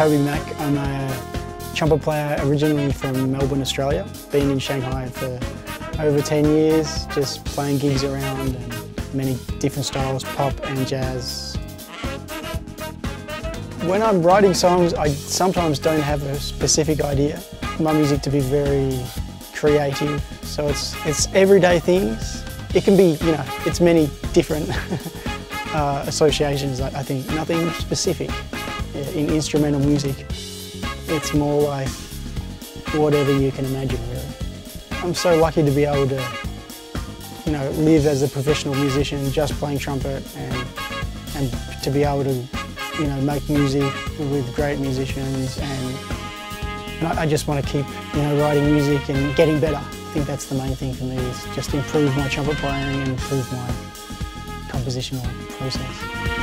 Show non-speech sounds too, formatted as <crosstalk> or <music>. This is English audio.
Toby Mak. I'm a trumpet player originally from Melbourne, Australia. Been in Shanghai for over 10 years, just playing gigs around and many different styles, pop and jazz. When I'm writing songs, I sometimes don't have a specific idea. My music to be very creative, so it's, it's everyday things. It can be, you know, it's many different <laughs> uh, associations, I think, nothing specific Uh, in instrumental music. It's more like whatever you can imagine, really. I'm so lucky to be able to, you know, live as a professional musician, just playing trumpet, and and to be able to, you know, make music with great musicians, and, and I, I just want to keep, you know, writing music and getting better. I think that's the main thing for me is just improve my trumpet playing and improve my compositional process.